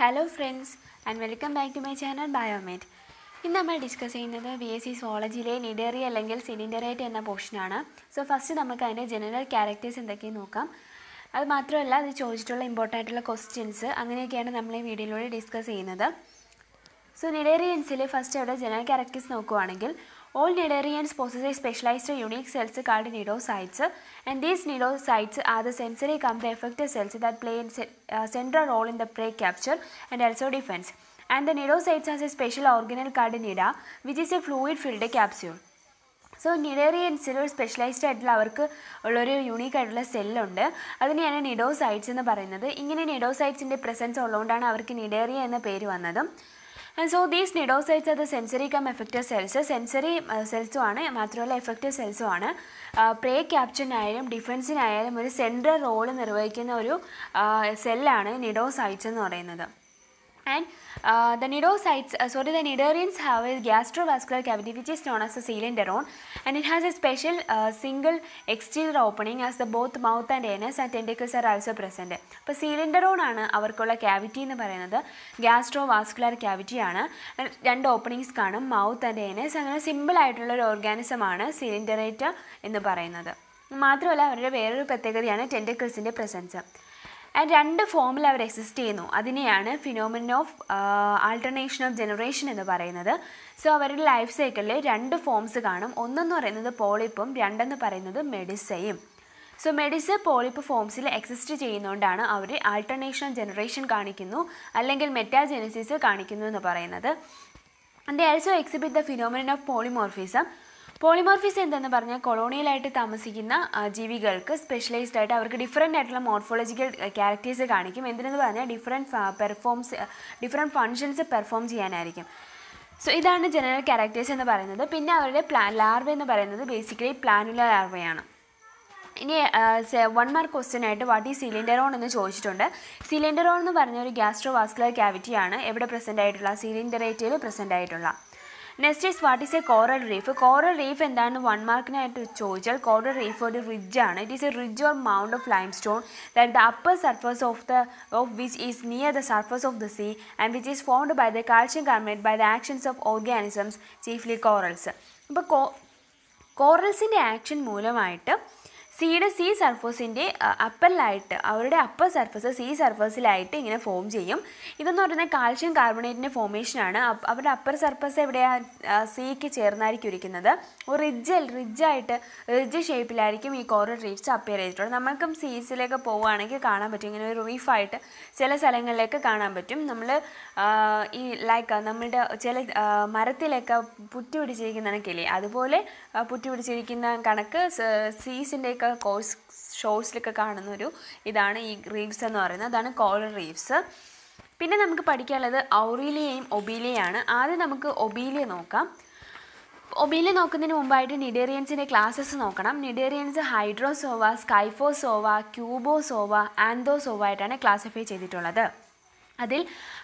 Hello friends and welcome back to my channel Biomate ഇന്ന് നമ്മൾ discuss ചെയ്യുന്നത് B S C സോളജിയിലെ നിഡേറി അല്ലെങ്കിൽ സിലിണ്ടറേറ്റ് എന്ന പോർഷനാണ് സോ ഫസ്റ്റ് നമുക്ക് അതിന്റെ ജനറൽ ക്യാരക്ടേഴ്സ് എന്തൊക്കെയെന്ന് നോക്കാം. അത് മാത്രമല്ല അത് ചോദിച്ചിട്ടുള്ള ഇമ്പോർട്ടന്റ് ആയിട്ടുള്ള ക്വസ്റ്റ്യൻസ് അങ്ങനെയൊക്കെയാണ് നമ്മൾ ഈ വീഡിയോയിലൂടെ ഡിസ്കസ് ചെയ്യുന്നത്. സോ നിഡേറിയൻസിൽ ഫസ്റ്റ് അവിടെ ജനറൽ ക്യാരക്ടേഴ്സ് നോക്കുവാണെങ്കിൽ all cnidarians possess specialized unique cells called cnidocytes and these cnidocytes are the sensory cum the effect cells that play in central role in the prey capture and also defence and the cnidocytes as a special organelle called cnida which is a fluid filled capsule so നിഡേറിയൻസിൽ ഒരു specialised ആയിട്ടുള്ള അവർക്ക് ഉള്ളൊരു unique ആയിട്ടുള്ള സെല്ലുണ്ട് അതിനെയാണ് cnidocytes എന്ന് പറയുന്നത്. ഇങ്ങനെ നിഡോസൈറ്റ്സിന്റെ presence ഉള്ളതുകൊണ്ടാണ് അവർക്ക് നിഡേറിയ എന്ന പേര് വന്നതും. ആൻഡ് സോ ദീസ് നിഡോസൈറ്റ്സ് അത് sensory cum effective cells sensory സെൽസും ആണ്. മാത്രമല്ല എഫക്റ്റീവ് സെൽസും ആണ്. പ്രേ ക്യാപ്ചറിനായാലും ഡിഫൻസിനായാലും ഒരു സെൻട്രൽ റോൾ നിർവഹിക്കുന്ന ഒരു സെല്ലാണ് നിഡോസൈറ്റ്സ് എന്ന് പറയുന്നത്. And uh, the nidocytes uh, sorry the nidarians have a gastrovascular cavity which is known as the cylinderon and it has a special uh, single exterior opening as the both mouth and anus and tentacles are also present അപ്പോൾ സിലിണ്ടറോൺ ആണ് അവർക്കുള്ള cavity എന്ന് പറയുന്നത് gastro vascular ആണ് രണ്ട് openings കാണും mouth and anus അങ്ങനെ സിമ്പിളായിട്ടുള്ള ഒരു ഓർഗാനിസമാണ് സിലിൻഡറേറ്റ് എന്ന് പറയുന്നത് മാത്രമല്ല അവരുടെ വേറൊരു പ്രത്യേകതയാണ് ടെന്റക്കിൾസിന്റെ പ്രസൻസ് ആൻഡ് രണ്ട് ഫോമിൽ അവർ എക്സിസ്റ്റ് ചെയ്യുന്നു. അതിനെയാണ് phenomenon of alternation of generation എന്ന് പറയുന്നത്. സോ അവരുടെ ലൈഫ് സൈക്കിളിൽ രണ്ട് ഫോംസ് കാണും. ഒന്നെന്ന് പറയുന്നത് പോളിപ്പും രണ്ടെന്ന് പറയുന്നത് മെഡിസയും സോ മെഡിസ പോളിപ്പ് ഫോംസിൽ എക്സിസ്റ്റ് ചെയ്യുന്നതുകൊണ്ടാണ് അവർ ആൾട്ടർനേഷൻ ഓഫ് ജനറേഷൻ കാണിക്കുന്നു അല്ലെങ്കിൽ മെറ്റാജെനസിസ് കാണിക്കുന്നു എന്ന് പറയുന്നത്. And also exhibit the phenomenon of polymorphism polymorphism എന്തെന്ന് പറഞ്ഞാൽ കൊളോണിയലായിട്ട് താമസിക്കുന്ന ജീവികൾക്ക് സ്പെഷ്യലൈസ്ഡ് ആയിട്ട് അവർക്ക് ഡിഫറെന്റ് ആയിട്ടുള്ള മോർഫോളജിക്കൽ ക്യാരക്ടേഴ്സ് കാണിക്കും. എന്തിനെന്ന് പറഞ്ഞാൽ different performs different functions perform ചെയ്യാനായിരിക്കും. So ഇതാണ് ജനറൽ ക്യാരക്ടേഴ്സ് എന്ന് പറയുന്നത്. പിന്നെ അവരുടെ പ്ലാ ലാർവ എന്ന് പറയുന്നത് ബേസിക്കലി പ്ലാനുലർ ലാർവയാണ് ഇനി വൺ മാർക്ക് ക്വസ്റ്റ്യൻ ആയിട്ട് വാട്ട് ഈ സിലിണ്ടറോൺ എന്ന് ചോദിച്ചിട്ടുണ്ട്. സിലിണ്ടറോൺ എന്ന് പറഞ്ഞ ഒരു ഗ്യാസ്ട്രോ വാസ്കുലർ ക്യാവിറ്റിയാണ് എവിടെ പ്രസന്റ് ആയിട്ടുള്ള? സിലിണ്ടറേറ്റയിൽ പ്രസന്റ് ആയിട്ടുള്ള. Next is what is a coral reef coral reef എന്താണ്? വൺ മാർക്കിനായിട്ട് ചോദിച്ചാൽ കോറൽ റീഫ് ഒരു റിഡ്ജ് ആണ്. It is a ridge or mount of limestone that the upper surface of the of which is near the surface of the sea and which is formed by the calcium carbonate by the actions of organisms chiefly corals അപ്പോൾ കോ കോറൽസിന്റെ action മൂലമായിട്ട് സീയുടെ C സർഫസിന്റെ അപ്പറിലായിട്ട് അവരുടെ upper surface C സർഫസിലായിട്ട് ഇങ്ങനെ form ചെയ്യും. ഇതെന്ന് പറയുന്നത് calcium കാർബണേറ്റിന്റെ ഫോമേഷനാണ് അവരുടെ upper surface എവിടെയാണ് സിക്ക് ചേർന്നായിരിക്കും ഇരിക്കുന്നത്. ഒരു റിഡ്ജ് റിഡ്ജ് ഷേപ്പിലായിരിക്കും ഈ കോറൽ റീഫ്സ് അപ്പിയർ ചെയ്തിട്ടുള്ളത്. നമ്മൾക്കും സീസിലേക്ക് പോവുകയാണെങ്കിൽ കാണാൻ പറ്റും. ഇങ്ങനെ ഒരു റീഫായിട്ട് ചില സ്ഥലങ്ങളിലേക്ക് കാണാൻ പറ്റും. നമ്മൾ ഈ ലൈക്ക് നമ്മളുടെ ചില മരത്തിലൊക്കെ പുറ്റി പിടിച്ചിരിക്കുന്ന കിളി. അതുപോലെ പുറ്റു പിടിച്ചിരിക്കുന്ന കണക്ക് സീസിന്റെയൊക്കെ കോഴ്സ് ഷോഴ്സിലൊക്കെ കാണുന്നൊരു ഇതാണ് ഈ റീവ്സ് എന്ന് പറയുന്നത്. അതാണ് കോളർ റീവ്സ് പിന്നെ നമുക്ക് പഠിക്കാനുള്ളത് ഔറീലിയയും ഒബീലിയയാണ്. ആദ്യം നമുക്ക് ഒബീലിയ നോക്കാം. ഒബീലിയ നോക്കുന്നതിന് മുമ്പായിട്ട് നിഡേറിയൻസിന്റെ ക്ലാസ്സസ് നോക്കണം. Cnidarians Hydrozoa Scyphozoa Cubozoa Anthozoa ആയിട്ടാണ് ക്ലാസിഫൈ ചെയ്തിട്ടുള്ളത്. അതിൽ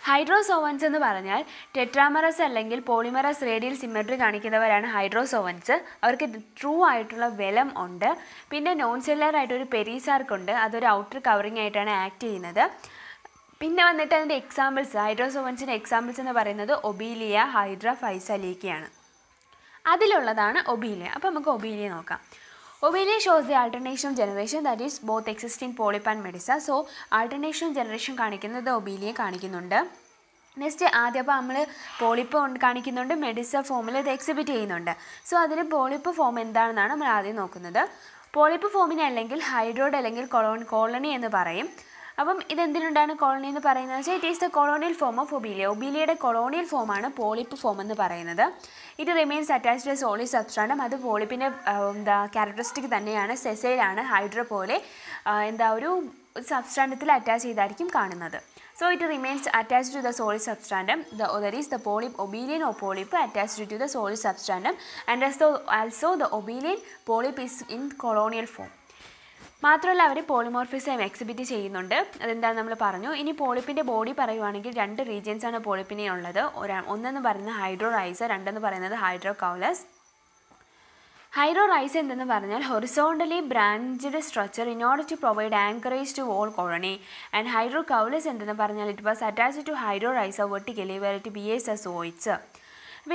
ഹൈഡ്രോസോവൻസ് എന്ന് പറഞ്ഞാൽ ടെട്രാമറസ് അല്ലെങ്കിൽ പോളിമറസ് റേഡിയൽ സിമെട്രി കാണിക്കുന്നവരാണ് ഹൈഡ്രോസോവൻസ്. അവർക്ക് ട്രൂ ആയിട്ടുള്ള വെലം ഉണ്ട്. പിന്നെ നോൺ സെല്ലർ ആയിട്ടൊരു പെരീസാർക്ക് ഉണ്ട്. അതൊരു ഔട്ടർ കവറിങ് ആയിട്ടാണ് ആക്ട് ചെയ്യുന്നത്. പിന്നെ വന്നിട്ട് അതിന്റെ എക്സാമ്പിൾസ് ഹൈഡ്രോസോവൻസിന്റെ എക്സാമ്പിൾസ് എന്ന് പറയുന്നത് ഒബീലിയ ഹൈഡ്ര ഫൈസലീക്കയാണ് അതിലുള്ളതാണ് ഒബീലിയ. അപ്പോൾ നമുക്ക് ഒബീലിയ നോക്കാം. Obelia shows the alternation of generation that is both existing polyp and medusa so alternation of generation കാണിക്കുന്നത് ഒബീലിയെ കാണിക്കുന്നുണ്ട്. നെക്സ്റ്റ് ആദ്യം അപ്പോൾ നമ്മൾ പോളിപ്പ് കാണിക്കുന്നുണ്ട്. മെഡിസ ഫോമിൽ ഇത് എക്സിബിറ്റ് ചെയ്യുന്നുണ്ട്. സോ അതിൽ പോളിപ്പ് ഫോം എന്താണെന്നാണ് നമ്മൾ ആദ്യം നോക്കുന്നത്. പോളിപ്പ് ഫോമിനെ അല്ലെങ്കിൽ ഹൈഡ്രോഡ് അല്ലെങ്കിൽ കൊളോൺ കോളണി എന്ന് പറയും. അപ്പം ഇതെന്തിനുണ്ടാണ് കോളനി എന്ന് പറയുന്നത് വെച്ചാൽ it is the colonial form of Obelia ഒബീലിയയുടെ colonial ഫോമാണ് പോളിപ്പ് ഫോം എന്ന് പറയുന്നത്. ഇത് റിമെയിൻസ് അറ്റാച്ച്ഡ് സോളി സബ്സ്റ്റാൻഡും അത് പോളിപ്പിന്റെ എന്താ ക്യാരക്ടറിസ്റ്റിക് തന്നെയാണ്. സെസൈലാണ് ഹൈഡ്രോ പോലെ എന്താ ഒരു സബ്സ്റ്റാൻഡത്തിൽ അറ്റാച്ച് ചെയ്തായിരിക്കും കാണുന്നത്. So it remains attached to the solid substratum the there is the polyp Obelian oh polyp attached to the solid substratum and also the Obelian polyp is in colonial form മാത്രമല്ല അവർ polymorphism exhibit ചെയ്യുന്നുണ്ട്. അതെന്താണ് നമ്മൾ പറഞ്ഞു? ഇനി പോളിപ്പിന്റെ body പറയുവാണെങ്കിൽ രണ്ട് regions ആണ് പോളിപ്പിനെ ഉള്ളത്. ഒരാ ഒന്നെന്ന് പറയുന്നത് ഹൈഡ്രോ റൈസ് രണ്ടെന്ന് പറയുന്നത് ഹൈഡ്രോ കൗലസ് ഹൈഡ്രോ റൈസ് എന്തെന്ന് പറഞ്ഞാൽ horizontally branched structure in order to provide anchorage to all colony and hydrocaulus എന്തെന്ന് പറഞ്ഞാൽ it was attach to hydrorhiza vertically were it bears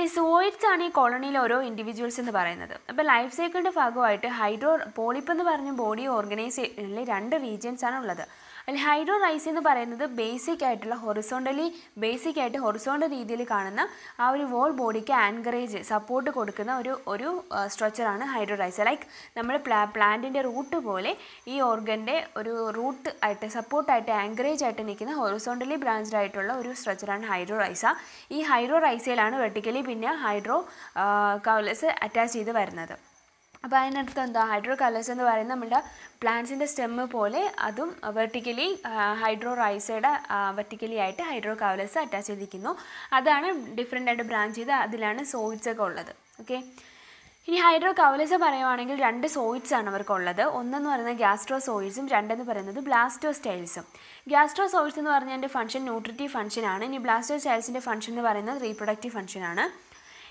zooids ആണ് ഈ കോളനിയിലെ ഓരോ ഇൻഡിവിജ്വൽസ് എന്ന് പറയുന്നത്. അപ്പോൾ ലൈഫ് സൈക്കിളിന്റെ ഭാഗമായിട്ട് ഹൈഡ്രോ പോളിപ്പ് എന്ന് പറഞ്ഞ ബോഡി ഓർഗനൈസേഷനിൽ രണ്ട് റീജിയൻസ് ആണ് ഉള്ളത്. അതിൽ ഹൈഡ്രോ റൈസ് എന്ന് പറയുന്നത് ബേസിക് ആയിട്ടുള്ള ഹൊറിസോണ്ടലി ബേസിക് ആയിട്ട് ഹൊറിസോണ്ടൽ രീതിയിൽ കാണുന്ന ആ ഒരു വോൾ ബോഡിക്ക് ആൻകറേജ് സപ്പോർട്ട് കൊടുക്കുന്ന ഒരു ഒരു സ്ട്രക്ചറാണ് ഹൈഡ്രോ റൈസ് ലൈക്ക് നമ്മൾ പ്ലാ പ്ലാന്റിന്റെ റൂട്ട് പോലെ ഈ ഓർഗന്റെ ഒരു റൂട്ട് ആയിട്ട് സപ്പോർട്ടായിട്ട് ആങ്കറേജ് ആയിട്ട് നിൽക്കുന്ന ഹൊറിസോണ്ടലി ബ്രാഞ്ച്ഡ് ആയിട്ടുള്ള ഒരു സ്ട്രക്ചറാണ് ഹൈഡ്രോ റൈസ ഈ ഹൈഡ്രോ റൈസയിലാണ് വെർട്ടിക്കലി പിന്നെ ഹൈഡ്രോ കൗലസ് അറ്റാച്ച് ചെയ്ത് വരുന്നത്. അപ്പോൾ അതിനടുത്ത് എന്താ ഹൈഡ്രോ കലേഴ്സ് എന്ന് പറയുന്നത് നമ്മുടെ പ്ലാന്റ്സിന്റെ സ്റ്റെമ്മ് പോലെ അതും വെർട്ടിക്കലി ഹൈഡ്രോ റൈസയുടെ വെർട്ടിക്കലി ആയിട്ട് ഹൈഡ്രോ കവലേഴ്സ് അറ്റാച്ച് ചെയ്തിരിക്കുന്നു. അതാണ് ഡിഫറെന്റ് ആയിട്ട് ബ്രാഞ്ച് ചെയ്ത് അതിലാണ് സോയിറ്റ്സ് ഒക്കെ ഉള്ളത്. ഓക്കെ ഇനി ഹൈഡ്രോ കവലേഴ്സ് പറയുവാണെങ്കിൽ രണ്ട് സോയിറ്റ്സ് ആണ് അവർക്കുള്ളത്. ഒന്നെന്ന് പറയുന്നത് ഗ്യാസ്ട്രോ സോയിഡ്സും രണ്ടെന്ന് പറയുന്നത് ബ്ലാസ്റ്റോ സ്റ്റൈൽസും ഗ്യാസ്ട്രോ സോയിഡ്സ് എന്ന് പറഞ്ഞതിന്റെ ഫംഗ്ഷൻ ന്യൂട്രിറ്റീവ് ഫംഗ്ഷനാണ് ഇനി ബ്ലാസ്റ്റോ സ്റ്റൈൽസിന്റെ ഫംഗ്ഷൻ എന്ന് പറയുന്നത് റീപ്രൊഡക്റ്റീവ് ഫംഗ്ഷനാണ്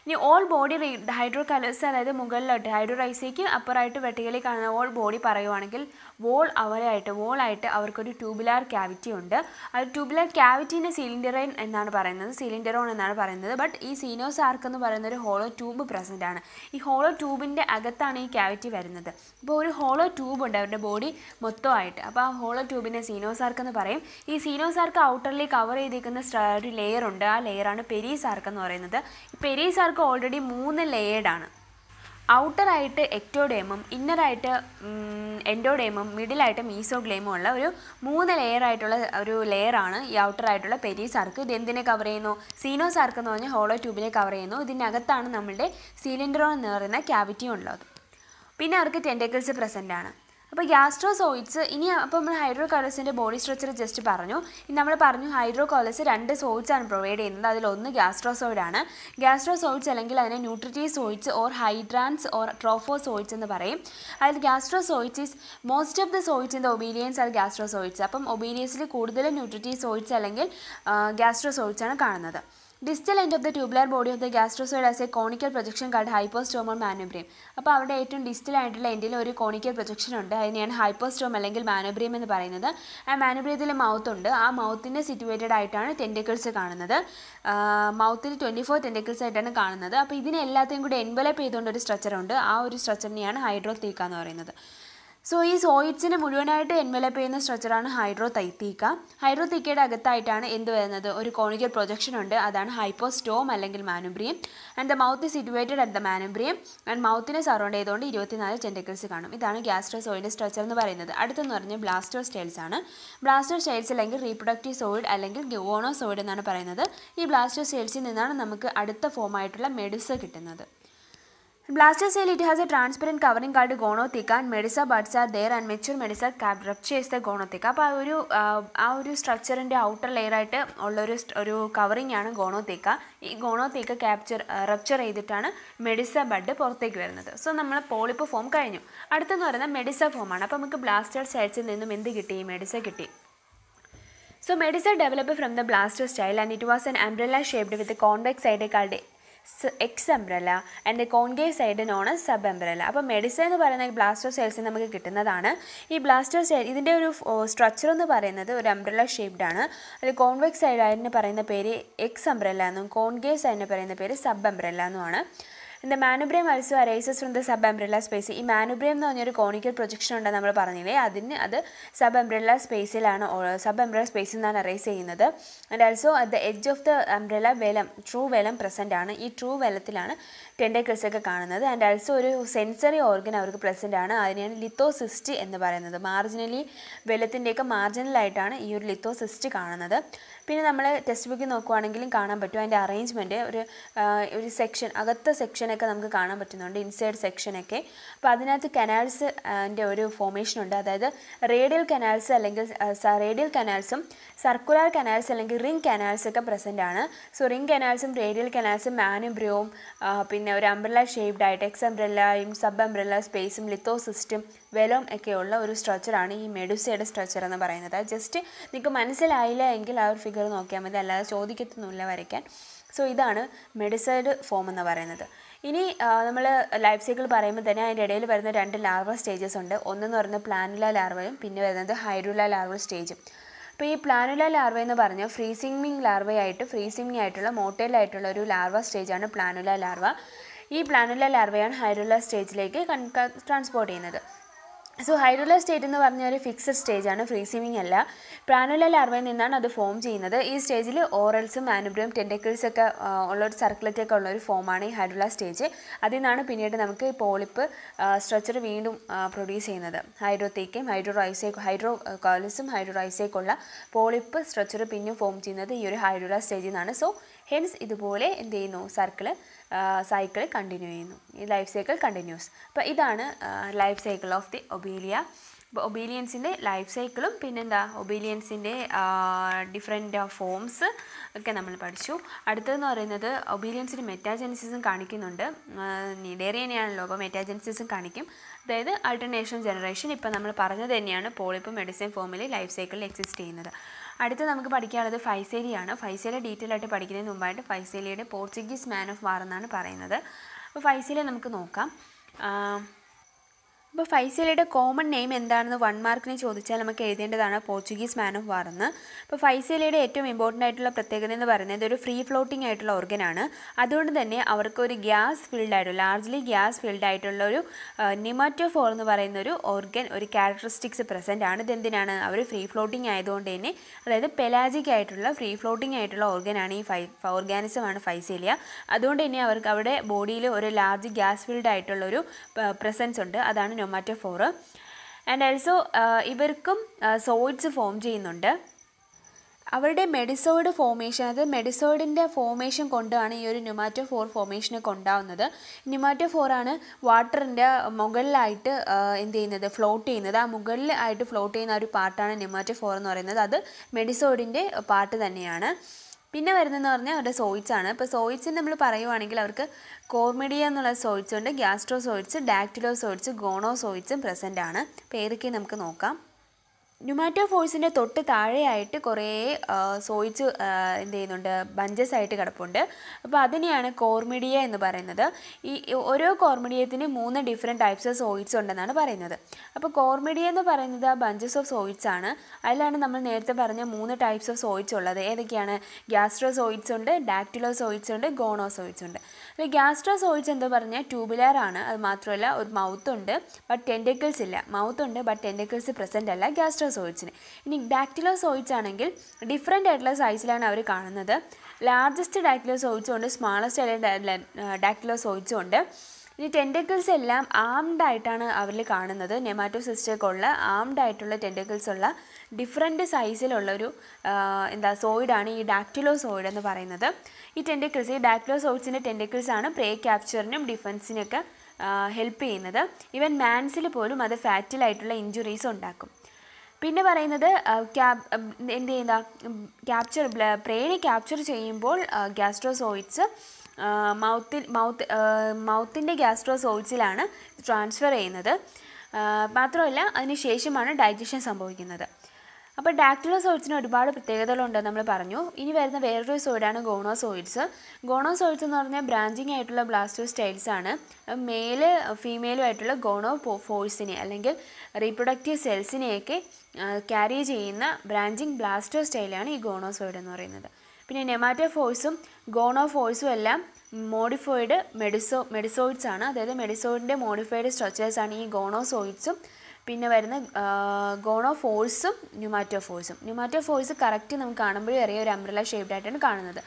ഇനി ഓൾ ബോഡി ഹൈഡ്രോ കലേഴ്സ് അതായത് മുകളിലോട്ട് ഹൈഡ്രോ റൈസേക്ക് അപ്പറായിട്ട് വെട്ടിക്കലി കാണുന്ന ഓൾ ബോഡി പറയുവാണെങ്കിൽ വോൾ അവരായിട്ട് വോളായിട്ട് അവർക്കൊരു ട്യൂബുലാർ ക്യാവിറ്റി ഉണ്ട്. ആ ട്യൂബുലാർ ക്യാവിറ്റീനെ സിലിണ്ടറൈൻ എന്നാണ് പറയുന്നത്. സിലിണ്ടറോൺ എന്നാണ് പറയുന്നത്. ബട്ട് ഈ സീനോസ് ആർക്ക് എന്ന് പറയുന്ന ഒരു ഹോളോ ട്യൂബ് പ്രസന്റ് ആണ്. ഈ ഹോളോ ട്യൂബിന്റെ അകത്താണ് ഈ ക്യാവിറ്റി വരുന്നത്. അപ്പോൾ ഒരു ഹോളോ ട്യൂബ് ഉണ്ട് അവരുടെ ബോഡി മൊത്തമായിട്ട്. അപ്പോൾ ആ ഹോളോ ട്യൂബിനെ സീനോസ് ആർക്ക് എന്ന് പറയും. ഈ സീനോസ് ആർക്ക് ഔട്ടറിൽ കവർ ചെയ്തിരിക്കുന്ന ഒരു ലെയർ ഉണ്ട്. ആ ലെയറാണ് പെരീസ് ആർക്ക് എന്ന് പറയുന്നത്. പെരീസ് ആർക്ക് ഓൾറെഡി മൂന്ന് ലെയേർഡാണ് ഔട്ടറായിട്ട് എക്ടോഡേമും ഇന്നറായിട്ട് എൻഡോഡേമും മിഡിലായിട്ട് മീസോഗ്ലേമും ഉള്ള ഒരു മൂന്ന് ലെയർ ആയിട്ടുള്ള ഒരു ലെയറാണ് ഈ ഔട്ടറായിട്ടുള്ള പെരി സർക്ക്. ഇത് എന്തിനെ കവർ ചെയ്യുന്നു? സീനോസാർക്ക് എന്ന് പറഞ്ഞാൽ ഹോളോ ട്യൂബിനെ കവർ ചെയ്യുന്നു. ഇതിനകത്താണ് നമ്മളുടെ സിലിണ്ടറോ എന്ന് പറയുന്ന ക്യാവിറ്റി ഉള്ളത്. പിന്നെ അവർക്ക് ടെൻഡക്കിൾസ് പ്രസന്റ് ആണ്. അപ്പോൾ ഗ്യാസ്ട്രോസോയിഡ്സ് ഇനി അപ്പോൾ നമ്മൾ ഹൈഡ്രോകോലസിന്റെ ബോഡി സ്ട്രക്ചർ ജസ്റ്റ് പറഞ്ഞു. ഇനി നമ്മൾ പറഞ്ഞു ഹൈഡ്രോകോലസ് രണ്ട് സോയിഡ്സ് ആണ് പ്രൊവൈഡ് ചെയ്യുന്നത്. അതിലൊന്ന് ഗ്യാസ്ട്രോസോയിഡ് ആണ്. ഗ്യാസ്ട്രോസോയിഡ്സ് അല്ലെങ്കിൽ അതിനെ nutritive zooids or hydranths or trophozooids എന്ന് പറയും. അതിൽ gastrozooids is most of the zooids in the Obelians are gastrozooids അപ്പം ഒബീലിയൻസിൽ കൂടുതലും ന്യൂട്രിറ്റീവ് സോയിഡ്സ് അല്ലെങ്കിൽ ഗ്യാസ്ട്രോസോയിഡ്സ് ആണ് കാണുന്നത്. Distal end of the tubular body of the gastrozooid as a conical projection called hypostome manubrium അപ്പോൾ അവിടെ ഏറ്റവും ഡിസ്റ്റൽ ആയിട്ടുള്ള എൻഡിൽ ഒരു കോണിക്കൽ പ്രൊജക്ഷൻ ഉണ്ട്. അതിനെയാണ് ഹൈപ്പോസ്റ്റോം അല്ലെങ്കിൽ മാനോബ്രിയം എന്ന് പറയുന്നത്. ആ മാനോബ്രിയത്തിൽ മൗത്ത് ഉണ്ട്. ആ മൗത്തിന്റെ സിറ്റുവേറ്റഡ് ആയിട്ടാണ് ടെൻഡിക്കിൾസ് കാണുന്നത്. മൗത്തിൽ ട്വന്റി ഫോർ ടെന്റിക്കിൾസ് ആയിട്ടാണ് കാണുന്നത്. അപ്പോൾ ഇതിനെ എല്ലാத்தைയും കൂടി എൻവലപ്പ് ചെയ്തുകൊണ്ട് ഒരു സ്ട്രക്ചർ ഉണ്ട്. ആ ഒരു സ്ട്രക്ചറിനെയാണ് ഹൈഡ്രോത്തീക്ക എന്ന് പറയുന്നത്. സോ ഈ സോയിഡ്സിനെ മുഴുവനായിട്ട് എൻവലപ്പ് ചെയ്യുന്ന സ്ട്രക്ചറാണ് ഹൈഡ്രോ തൈത്തീക്ക ഹൈഡ്രോ തീക്കയുടെ അകത്തായിട്ടാണ് എന്ത് വരുന്നത്? ഒരു കോണിക്കൽ പ്രൊജക്ഷൻ ഉണ്ട്. അതാണ് ഹൈപ്പോസ്റ്റോം അല്ലെങ്കിൽ manubrium and the mouth situated at the manubrium and മൗത്തിനെ surround ചെയ്തുകൊണ്ട് ഇരുപത്തിനാല് ടെന്റിക്കിൾസ് കാണും. ഇതാണ് ഗ്യാസ്ട്രോസോയിഡ് സ്ട്രക്ചർ എന്ന് പറയുന്നത്. അടുത്തെന്ന് പറഞ്ഞാൽ ബ്ലാസ്റ്റോ സ്റ്റൈൽസ് ആണ്. ബ്ലാസ്റ്റോ സ്റ്റൈൽസ് അല്ലെങ്കിൽ റീപ്രൊഡക്റ്റീവ് സോയിഡ് അല്ലെങ്കിൽ ഗോണോ സോയിഡ് എന്നാണ് പറയുന്നത്. ഈ ബ്ലാസ്റ്റോ സ്റ്റൈൽസിൽ നിന്നാണ് നമുക്ക് അടുത്ത ഫോമായിട്ടുള്ള മെഡിസ കിട്ടുന്നത്. Blastostyle it has a transparent covering called gonotheca and medusa buds are there and mature medusa cab റക്ചേസ് ദ ഗോണോത്തിക്ക അപ്പോൾ ആ ഒരു ആ ഒരു സ്ട്രക്ചറിന്റെ ഔട്ടർ ലെയർ ആയിട്ട് ഉള്ളൊരു ഒരു കവറിംഗ് ആണ് ഗോണോത്തിക്ക ഈ ഗോണോത്തിക്ക ക്യാപ്ചർ റപ്ചർ ചെയ്തിട്ടാണ് മെഡിസ ബഡ് പുറത്തേക്ക് വരുന്നത്. സോ നമ്മൾ പോളിപ്പ് ഫോം കഴിഞ്ഞു. അടുത്തെന്ന് പറയുന്നത് മെഡിസ ഫോം ആണ്. അപ്പോൾ നമുക്ക് ബ്ലാസ്റ്റേഴ്സ് സെൽസിൽ നിന്നും എന്ത് കിട്ടി? മെഡിസ കിട്ടി. So medusa develop from the blastostyle and it was an umbrella shaped with convex സൈഡേക്കാളുടെ exumbrella and concave side known subumbrella അപ്പോൾ മെഡിസിൻ എന്ന് പറയുന്ന ബ്ലാസ്റ്റോ സെൽസ് നമുക്ക് കിട്ടുന്നതാണ്. ഈ ബ്ലാസ്റ്റോ സെൽ ഇതിന്റെ ഒരു സ്ട്രക്ചർ എന്ന് പറയുന്നത് ഒരു അംബ്രല ഷേപ്ഡ് ആണ്. അത് കോൺവെക്സ് സൈഡ് അതിന് പറയുന്ന പേര് എക്സ് അംബ്രല എന്നും കോൺകേവ് സൈഡിന് പറയുന്ന പേര് സബ് അംബ്രല എന്നുമാണ്. The manubrium also arises from the subumbrella space. ഈ മാനുബ്രിയം എന്ന് പറഞ്ഞൊരു കോണിക്കൽ പ്രൊജക്ഷൻ ഉണ്ടെന്ന് നമ്മൾ പറഞ്ഞില്ലേ? അതിന് അത് സബ് അംബ്രല്ല സ്പേസിലാണ് സബ് അംബ്രല്ല സ്പേസിൽ നിന്നാണ് അറൈസ് ചെയ്യുന്നത്. And also at the edge of the umbrella velum true velum present ആണ്. ഈ ട്രൂ വെലത്തിലാണ് ടെൻഡക്കിൾസ് ഒക്കെ കാണുന്നത്. ആൻഡ് ആൾസോ ഒരു സെൻസറി ഓർഗൻ അവർക്ക് പ്രസന്റ് ആണ്. അതിനെയാണ് ലിത്തോസിസ്റ്റ് എന്ന് പറയുന്നത്. മാർജിനലി വെലത്തിന്റെയൊക്കെ മാർജിനലായിട്ടാണ് ഈ ഒരു ലിത്തോസിസ്റ്റ് കാണുന്നത്. പിന്നെ നമ്മൾ ടെക്സ്റ്റ് ബുക്കിൽ നോക്കുവാണെങ്കിലും കാണാൻ പറ്റും. അതിന്റെ അറേഞ്ച്മെന്റ് ഒരു ഒരു സെക്ഷൻ അകത്തെ സെക്ഷനൊക്കെ നമുക്ക് കാണാൻ പറ്റുന്നുണ്ട് ഇൻസൈഡ് സെക്ഷനൊക്കെ അപ്പോൾ അതിനകത്ത് കനാൽസ് ഒരു ഫോമേഷൻ ഉണ്ട്. അതായത് റേഡിയൽ കനാൽസ് അല്ലെങ്കിൽ റേഡിയൽ കനാൽസും സർക്കുലർ കനാൽസ് അല്ലെങ്കിൽ റിംഗ് കനാൽസ് ഒക്കെ പ്രസന്റ് ആണ്. സോ റിംഗ് കനാൽസും റേഡിയൽ കനാൽസും മാനുബ്രിയവും പിന്നെ ഒരു അംബ്രല്ല ഷേപ്ഡ് ആയിട്ട് എക്സ് അംബ്രല്ലയും സബ് അംബ്രല്ല സ്പേസും ലിത്തോസിസ്റ്റും വെലവും ഒക്കെയുള്ള ഒരു സ്ട്രക്ചറാണ് ഈ മെഡുസയുടെ സ്ട്രക്ചർ എന്ന് പറയുന്നത്. ജസ്റ്റ് നിങ്ങൾക്ക് മനസ്സിലായില്ല എങ്കിൽ ആ ഒരു ഫിഗർ നോക്കിയാൽ മതി. അല്ലാതെ ചോദിക്കത്തൊന്നുമില്ല വരയ്ക്കാൻ. സോ ഇതാണ് മെഡിസൈഡ് ഫോം എന്ന് പറയുന്നത്. ഇനി നമ്മൾ ലൈഫ് സൈക്കിൾ പറയുമ്പോൾ തന്നെ അതിന്റെ ഇടയിൽ വരുന്ന രണ്ട് ലാർവ സ്റ്റേജസ് ഉണ്ട്. ഒന്നെന്ന് പറയുന്നത് പ്ലാനുല ലാർവയും പിന്നെ വരുന്നത് ഹൈഡ്രുല ലാർവ സ്റ്റേജും അപ്പോൾ ഈ പ്ലാനുല ലാർവ എന്ന് പറഞ്ഞാൽ ഫ്രീ സ്വിമ്മിങ് ലാർവയായിട്ട് ഫ്രീ സ്വിമ്മിങ് ആയിട്ടുള്ള മോട്ടേലായിട്ടുള്ള ഒരു ലാർവ സ്റ്റേജാണ് പ്ലാനുല ലാർവ ഈ പ്ലാനുല ലാർവയാണ് ഹൈഡ്രുല സ്റ്റേജിലേക്ക് ട്രാൻസ്പോർട്ട് ചെയ്യുന്നത്. സോ ഹൈഡ്രോല സ്റ്റേറ്റ് എന്ന് പറഞ്ഞ ഒരു ഫിക്സഡ് സ്റ്റേജ് ആണ്. ഫ്രീ സ്വിമ്മിംഗ് അല്ല. പ്രാനുല ലാർവയിൽ നിന്നാണ് അത് ഫോം ചെയ്യുന്നത്. ഈ സ്റ്റേജിൽ ഓറൽസും ആനുബ്രിയം ടെൻഡക്കിൾസ് ഒക്കെ ഉള്ള ഒരു സർക്കുലറ്റ് ഒക്കെ ഉള്ള ഒരു ഫോമാണ് ഈ ഹൈഡ്രോല സ്റ്റേജ് അതിൽ നിന്നാണ് പിന്നീട് നമുക്ക് ഈ പോളിപ്പ് സ്ട്രക്ചർ വീണ്ടും പ്രൊഡ്യൂസ് ചെയ്യുന്നത്. ഹൈഡ്രോത്തേക്കും ഹൈഡ്രോ റൈസേക്ക് ഹൈഡ്രോ കോലസും ഹൈഡ്രോ റൈസേക്കുള്ള പോളിപ്പ് സ്ട്രക്ചർ പിന്നെ ഫോം ചെയ്യുന്നത് ഈ ഒരു ഹൈഡ്രോല സ്റ്റേജിൽ നിന്നാണ്. സോ ഹെൻസ് ഇതുപോലെ എന്ത് ചെയ്യുന്നു? സർക്കിൾ സൈക്കിൾ കണ്ടിന്യൂ ചെയ്യുന്നു. ഈ ലൈഫ് സൈക്കിൾ കണ്ടിന്യൂസ് അപ്പോൾ ഇതാണ് life cycle of the Obelia അപ്പോൾ ഒബീലിയൻസിന്റെ ലൈഫ് സൈക്കിളും പിന്നെന്താ? ഒബീലിയൻസിന്റെ ഡിഫറെന്റ് ഫോംസ് ഒക്കെ നമ്മൾ പഠിച്ചു. അടുത്തതെന്ന് പറയുന്നത് ഒബീലിയൻസിന് മെറ്റാജെനിസിസും കാണിക്കുന്നുണ്ട്. നിഡേറിയനെയാണല്ലോ അപ്പോൾ മെറ്റാജെനിസിസും കാണിക്കും. അതായത് അൾട്ടർനേഷൻ ജനറേഷൻ ഇപ്പോൾ നമ്മൾ പറഞ്ഞത് തന്നെയാണ്. പോളിപ്പ് മെഡിസിൻ ഫോമിൽ ലൈഫ് സൈക്കിളിൽ എക്സിസ്റ്റ് ചെയ്യുന്നത്. അടുത്ത് നമുക്ക് പഠിക്കാനുള്ളത് ഫൈസേലിയാണ്. ഫൈസേല ഡീറ്റെയിൽ ആയിട്ട് പഠിക്കുന്നതിന് മുമ്പായിട്ട് ഫൈസേലിയുടെ പോർച്ചുഗീസ് മാൻ ഓഫ് വാർ എന്നാണ് പറയുന്നത്. അപ്പോൾ ഫൈസേലിയ നമുക്ക് നോക്കാം. അപ്പോൾ ഫൈസലയുടെ കോമൺ നെയിം എന്താണെന്ന് വൺ മാർക്കിന് ചോദിച്ചാൽ നമുക്ക് എഴുതേണ്ടതാണ് പോർച്ചുഗീസ് മാൻ ഓഫ് വാർ എന്ന്. അപ്പോൾ ഫൈസലയുടെ ഏറ്റവും ഇമ്പോർട്ടന്റ് ആയിട്ടുള്ള പ്രത്യേകത എന്ന് പറയുന്നത് ഒരു ഫ്രീ ഫ്ലോട്ടിംഗ് ആയിട്ടുള്ള ഓർഗനാണ് അതുകൊണ്ട് തന്നെ അവർക്ക് ഒരു ഗ്യാസ് ഫീൽഡ് ആയിട്ടുള്ള ലാർജ്ലി ഗ്യാസ് ഫീൽഡ് ആയിട്ടുള്ള ഒരു നിമാറ്റോഫോർ എന്ന് പറയുന്ന ഒരു ഓർഗൻ ഒരു ക്യാരക്ടറിസ്റ്റിക്സ് പ്രസന്റ് ആണ്. ഇതെന്തിനാണ്? അവർ ഫ്രീ ഫ്ലോട്ടിംഗ് ആയതുകൊണ്ട് തന്നെ അതായത് പെലാജിക് ആയിട്ടുള്ള ഫ്രീ ഫ്ലോട്ടിംഗ് ആയിട്ടുള്ള ഓർഗനാണ് ഈ ഫൈ ഓർഗാനിസമാണ് ഫൈസേലിയ. അതുകൊണ്ട് തന്നെ അവർക്ക് അവിടെ ബോഡിയിൽ ഒരു ലാർജ് ഗ്യാസ് ഫീൽഡ് ആയിട്ടുള്ള ഒരു പ്രസൻസ് ഉണ്ട്. അതാണ് നൊമാറ്റോഫോർ ആൻഡ് ഓൾസോ ഇവർക്കും സോയിഡ്സ് ഫോം ചെയ്യുന്നുണ്ട്. അവരുടെ മെഡിസോയിഡ് ഫോമേഷൻ അത് മെഡിസോയിഡിന്റെ ഫോമേഷൻ കൊണ്ടാണ് ഈ ഒരു ന്യൂമാറ്റോ ന്യൂമാറ്റോഫോർ ഫോമേഷനൊക്കെ ഉണ്ടാവുന്നത്. ന്യൂമാറ്റോഫോറാണ് വാട്ടറിന്റെ മുകളിലായിട്ട് ആ, എന്ത് ചെയ്യുന്നത്? ഫ്ലോട്ട് ചെയ്യുന്നത്. ആ മുകളിൽ ആയിട്ട് ഫ്ലോട്ട് ചെയ്യുന്ന ഒരു പാർട്ടാണ് ന്യൂമാറ്റോ ഫോർ എന്ന് പറയുന്നത്. അത് മെഡിസോയിഡിന്റെ പാർട്ട് തന്നെയാണ്. പിന്നെ വരുന്നതെന്ന് പറഞ്ഞാൽ അവരുടെ സോയിറ്റ്സ് ആണ്. ഇപ്പോൾ സോയിറ്റ്സിന് നമ്മൾ പറയുവാണെങ്കിൽ അവർക്ക് കോർമിഡിയ എന്നുള്ള സോയിറ്റ്സ് ഉണ്ട് സോയിച്ച് ഗോണോ സോയിച്ചും പ്രസന്റ് ആണ്. അപ്പോൾ ഏതൊക്കെയും നമുക്ക് നോക്കാം. ന്യൂമാറ്റോഫോഴ്സിന്റെ തൊട്ട് താഴെയായിട്ട് കുറേ സോയിച്ച് എന്ത് ചെയ്യുന്നുണ്ട്? ബഞ്ചസ് ആയിട്ട് കിടപ്പുണ്ട്. അപ്പോൾ അതിനെയാണ് കോർമിഡിയ എന്ന് പറയുന്നത്. ഈ ഓരോ കോർമിഡിയത്തിന് മൂന്ന് ഡിഫറെന്റ് ടൈപ്സ് ഓഫ് സോയിറ്റ്സ് ഉണ്ടെന്നാണ് പറയുന്നത്. അപ്പോൾ കോർമിഡിയ എന്ന് പറയുന്നത് ബഞ്ചസ് ഓഫ് സോയിറ്റ്സ് ആണ്. അതിലാണ് നമ്മൾ നേരത്തെ പറഞ്ഞ മൂന്ന് ടൈപ്സ് ഓഫ് സോയിറ്റ്സ് ഉള്ളത്. ഏതൊക്കെയാണ്? ഗ്യാസ്ട്രോ സോയിറ്റ്സ് ഉണ്ട് ഡാക്ടിലോ സോയിറ്റ്സ് ഉണ്ട് ഗോണോ സോയിറ്റ്സ് ഉണ്ട്. അപ്പോൾ ഗ്യാസ്ട്രോ സോയിറ്റ്സ് എന്ന് പറഞ്ഞാൽ ട്യൂബുലാർ ആണ്. അത് മാത്രമല്ല ഒരു മൗത്ത് ഉണ്ട് ബട്ട് ടെൻഡിക്കിൾസ് ഇല്ല. മൗത്ത് ഉണ്ട് ബട്ട് ടെൻഡിക്കിൾസ് പ്രസന്റ് അല്ല. ഗ്യാസ്ട്രോസോയിറ്റ്സിന് ഇനി ഡാക്ടിലോസോയിറ്റ്സ് ആണെങ്കിൽ ഡിഫറെന്റ് ആയിട്ടുള്ള സൈസിലാണ് അവർ കാണുന്നത്. ലാർജസ്റ്റ് ഡാക്ടിലോസോയിറ്റ്സും ഉണ്ട് സ്മാളസ്റ്റ് ആയിട്ടുള്ള ഡാക്ടിലോസോയിറ്റ്സും ഉണ്ട് ഇനി ടെൻഡക്കിൾസ് എല്ലാം ആംഡ് ആയിട്ടാണ് അവരിൽ കാണുന്നത്. നെമാറ്റോസിസ്റ്റൊക്കെ ഉള്ള ആംഡ് ആയിട്ടുള്ള ടെൻഡക്കിൾസ് ഉള്ള ഡിഫറെന്റ് സൈസിലുള്ളൊരു എന്താ സോയിഡാണ് ഈ ഡാക്ടിലോസോയിഡ് എന്ന് പറയുന്നത്. ഈ ടെൻഡക്കിൾസ് ഈ ഡാക്ടിലോസോയിഡ്സിന്റെ ടെൻഡക്കിൾസ് ആണ് പ്രേ ക്യാപ്ചറിനും ഡിഫൻസിനൊക്കെ ഹെൽപ്പ് ചെയ്യുന്നത്. ഇവൻ മാൻസിൽ പോലും അത് ഫാറ്റിലായിട്ടുള്ള ഇഞ്ചുറീസ് ഉണ്ടാക്കും. പിന്നെ പറയുന്നത് ക്യാപ് എന്ത് ചെയ്യുന്ന ക്യാപ്ചർ ബ്രെയിനെ ക്യാപ്ചർ ചെയ്യുമ്പോൾ ഗ്യാസ്ട്രോസോയിഡ്സ് മൗത്തിൽ മൗത്ത് മൗത്തിന്റെ ഗ്യാസ്ട്രോസോയിഡ്സിലാണ് ട്രാൻസ്ഫർ ചെയ്യുന്നത്. മാത്രമല്ല അതിന് ശേഷമാണ് ഡൈജഷൻ സംഭവിക്കുന്നത്. അപ്പോൾ ഡാക്ടിലോസോയിഡ്സിന് ഒരുപാട് പ്രത്യേകതകളുണ്ട് നമ്മൾ പറഞ്ഞു. ഇനി വരുന്ന വേറൊരു സോയിഡാണ് ഗോണോസോയിഡ്സ് ഗോണോസോയിഡ്സ് എന്ന് പറഞ്ഞാൽ ബ്രാഞ്ചിങ് ആയിട്ടുള്ള ബ്ലാസ്റ്റോ സ്റ്റൈൽസ് ആണ്. മെയിൽ ഫീമെയിലും ആയിട്ടുള്ള ഗോണോ ഫോഴ്സിനെ അല്ലെങ്കിൽ റീപ്രൊഡക്റ്റീവ് സെൽസിനെയൊക്കെ ക്യാരി ചെയ്യുന്ന ബ്രാഞ്ചിങ് ബ്ലാസ്റ്റോ സ്റ്റൈലാണ് ഈ ഗോണോസോയിഡ് എന്ന് പറയുന്നത്. പിന്നെ നെമാറ്റോ ഫോഴ്സും ഗോണോ ഫോഴ്സും എല്ലാം മോഡിഫൈഡ് മെഡിസോ മെഡിസോയിഡ്സ് ആണ്. അതായത് മെഡിസോയിഡിന്റെ മോഡിഫൈഡ് സ്ട്രക്ചേഴ്സാണ് ഈ ഗോണോസോയിഡ്സും പിന്നെ വരുന്ന ഗോണോ ഫോഴ്സും ന്യൂമാറ്റോ ഫോഴ്സും ന്യൂമാറ്റോ ഫോഴ്സ് കറക്റ്റ് നമുക്ക് കാണുമ്പോഴേ അറിയാം ഒരു അംബ്രല ഷേപ്ഡ് ആയിട്ടാണ് കാണുന്നത്.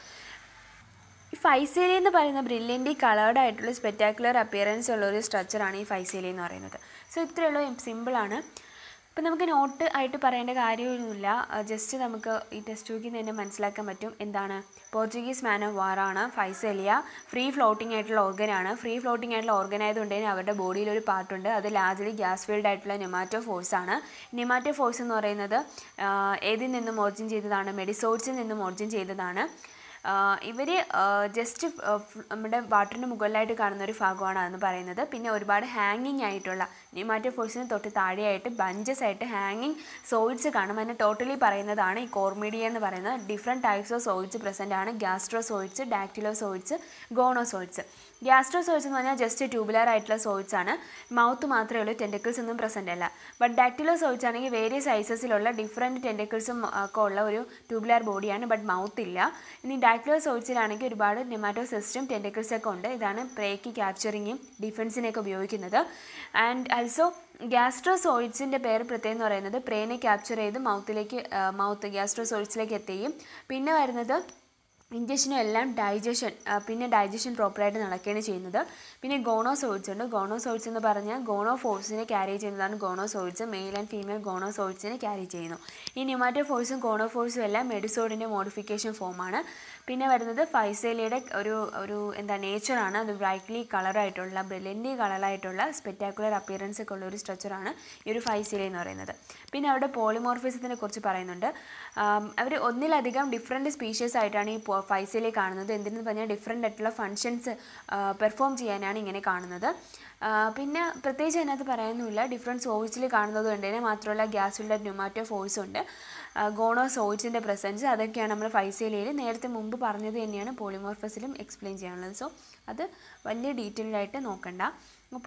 ഈ ഫൈസേലി എന്ന് പറയുന്ന ബ്രില്യന്റ് കളേർഡ് ആയിട്ടുള്ള സ്പെറ്റാക്കുലർ അപ്പിയറൻസ് ഉള്ള ഒരു സ്ട്രക്ചറാണ് ഈ ഫൈസേലി എന്ന് പറയുന്നത്. സോ ഇത്രയുള്ള സിമ്പിളാണ്. ഇപ്പം നമുക്ക് നോട്ട് ആയിട്ട് പറയേണ്ട കാര്യമൊന്നുമില്ല. ജസ്റ്റ് നമുക്ക് ഈ ടെസ്റ്റ് ബുക്കിൽ നിന്ന് തന്നെ മനസ്സിലാക്കാൻ പറ്റും എന്താണ്. പോർച്ചുഗീസ് മാൻ ഓഫ് വാറാണ് ഫൈസലിയ. ഫ്രീ ഫ്ലോട്ടിംഗ് ആയിട്ടുള്ള ഓർഗനാണ് ഫ്രീ ഫ്ലോട്ടിംഗ് ആയിട്ടുള്ള ഓർഗൻ ആയതുകൊണ്ട് തന്നെ അവരുടെ ബോഡിയിൽ ഒരു പാർട്ടുണ്ട് അത് ലാർജ്ലി ഗ്യാസ് ഫീൽഡ് ആയിട്ടുള്ള നെമാറ്റോ ഫോഴ്സ് ആണ്. നെമാറ്റോ ഫോഴ്സ് എന്ന് പറയുന്നത് ഏതിൽ നിന്നും ഓർജിൻ ചെയ്തതാണ്? മെഡിസോഡ്സിൽ നിന്നും ഓർജിൻ ചെയ്തതാണ്. ഇവർ ജസ്റ്റ് നമ്മുടെ വാട്ടറിന് മുകളിലായിട്ട് കാണുന്ന ഒരു ഭാഗമാണ് അതെന്ന് പറയുന്നത്. പിന്നെ ഒരുപാട് ഹാങ്ങിങ് ആയിട്ടുള്ള ന്യൂമാറ്റോഫോഴ്സിന് തൊട്ട് താഴെയായിട്ട് ബഞ്ചസ് ആയിട്ട് ഹാങ്ങിങ് സോയിഡ്സ് കാണും. അതിന് ടോട്ടലി പറയുന്നതാണ് ഈ കോർമീഡിയ എന്ന് പറയുന്നത്. Different types of zooids present ആണ്. ഗ്യാസ്ട്രോ സോയിഡ്സ് ഡാക്ടിലോ സോയിഡ്സ് ഗോണോ ഡാക്ടിലോസോയിഡ്സ് ഗോണോസോയിഡ്സ് ഗ്യാസ്ട്രോസോയിഡ്സ് എന്ന് പറഞ്ഞാൽ ജസ്റ്റ് ട്യൂബുലർ ആയിട്ടുള്ള സോയിഡ്സ് ആണ്. മൗത്ത് മാത്രമേ ഉള്ളൂ ടെൻഡക്കിൾസ് ഒന്നും പ്രസന്റ് അല്ല. ബട്ട് ഡാക്ടിലോസോയിഡ്സ് ആണെങ്കിൽ വേരിയ സൈസസിലുള്ള ഡിഫറെന്റ് ടെൻഡക്കിൾസും ഒക്കെ ഉള്ള ഒരു ട്യൂബുലർ ബോഡിയാണ് ബട്ട് മൗത്ത് ഇല്ല. ഇനി ഡാക്ടിലോസോയിഡ്സിലാണെങ്കിൽ ഒരുപാട് നെമാറ്റോ സിസ്റ്റം ടെൻഡക്കിൾസ് ഒക്കെ ഉണ്ട്. ഇതാണ് പ്രേക്ക് ക്യാപ്ചറിങ്ങും ഡിഫൻസിനെയൊക്കെ ഉപയോഗിക്കുന്നത്. ആൻഡ് ആൽസോ ഗ്യാസ്ട്രോസോയിഡ്സിന്റെ പേര് പ്രത്യേകം എന്ന് പറയുന്നത് പ്രേനെ ക്യാപ്ചർ ചെയ്ത് മൗത്തിലേക്ക് മൗത്ത് ഗ്യാസ്ട്രോസോയിഡ്സിലേക്ക് എത്തുകയും പിന്നെ വരുന്നത് ഇഞ്ചക്ഷനും എല്ലാം ഡൈജഷൻ പിന്നെ ഡൈജഷൻ പ്രോപ്പറായിട്ട് നടക്കുകയാണ് ചെയ്യുന്നത്. പിന്നെ ഗോണോസോയിഡ്സ് ഉണ്ട്. ഗോണോസോയിഡ്സ് എന്ന് പറഞ്ഞാൽ ഗോണോ ഫോഴ്സിനെ ക്യാരി ചെയ്യുന്നതാണ് ഗോണോസോയിഡ്സ് മെയിൽ ആൻഡ് ഫീമെയിൽ ഗോണോസോയിഡ്സിനെ ക്യാരി ചെയ്യുന്നു. ഈ ഗോണോ ഫോഴ്സും എല്ലാം മെഡിസോഡിന്റെ മോഡിഫിക്കേഷൻ ഫോമാണ് പിന്നെ വരുന്നത് ഫൈസേലിയുടെ ഒരു ഒരു എന്താ നേച്ചറാണ് അത് ബ്രൈറ്റ്ലി കളറായിട്ടുള്ള ബ്രില്യന്റ് കളറായിട്ടുള്ള സ്പെറ്റാക്കുലർ അപ്പിയറൻസ് ഒക്കെ ഉള്ള ഒരു സ്ട്രക്ചറാണ് ഈ ഒരു ഫൈസേലി എന്ന് പറയുന്നത്. പിന്നെ അവരുടെ പോളിമോർഫിസത്തിനെ കുറിച്ച് പറയുന്നുണ്ട്. അവർ ഒന്നിലധികം ഡിഫറെന്റ് സ്പീഷീസ് ആയിട്ടാണ് ഈ ഫൈസേലി കാണുന്നത്. എന്തിനെന്ന് പറഞ്ഞാൽ ഡിഫറെന്റ് ആയിട്ടുള്ള ഫങ്ഷൻസ് പെർഫോം ചെയ്യാനാണ് ഇങ്ങനെ കാണുന്നത്. പിന്നെ പ്രത്യേകിച്ച് അതിനകത്ത് പറയാനൊന്നുമില്ല. ഡിഫറെന്റ് സോയിച്ചിൽ കാണുന്നത് കൊണ്ട് തന്നെ മാത്രമല്ല ഗ്യാസുള്ള ന്യൂമാറ്റോ ഫോഴ്സ് ഉണ്ട്. ഗോണോ സോയിച്ചിന്റെ പ്രസൻസ് അതൊക്കെയാണ് നമ്മൾ ഫൈസേലയിൽ നേരത്തെ മുമ്പ് പറഞ്ഞത് തന്നെയാണ് പോളിമോർഫസിലും എക്സ്പ്ലെയിൻ ചെയ്യാനുള്ളത്. സോ അത് വലിയ ഡീറ്റെയിൽഡായിട്ട് നോക്കണ്ട.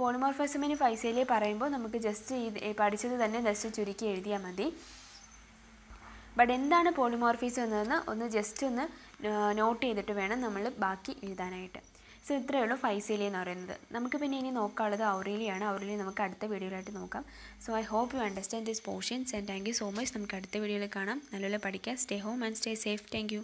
പോളിമോർഫസമിന് ഫൈസേലിയെ പറയുമ്പോൾ നമുക്ക് ജസ്റ്റ് ഈ പഠിച്ചത് തന്നെ ജസ്റ്റ് ചുരുക്കി എഴുതിയാൽ മതി. ബട്ട് എന്താണ് പോളിമോർഫിസം എന്നതെന്ന് ഒന്ന് ജസ്റ്റ് ഒന്ന് നോട്ട് ചെയ്തിട്ട് വേണം നമ്മൾ ബാക്കി എഴുതാനായിട്ട്. സോ ഇത്രയേ ഉള്ളൂ ഫൈസേലി എന്ന് പറയുന്നത്. നമുക്ക് പിന്നെ ഇനി നോക്കാനുള്ളത് ഔറേലിയാണ്. ഔറേലി നമുക്ക് അടുത്ത വീഡിയോയിലായിട്ട് നോക്കാം. So I hope you understand this portions and thank you so much നമുക്ക് അടുത്ത വീഡിയോയിൽ കാണാം. നല്ലപോലെ പഠിക്കാം. Stay home and stay safe thank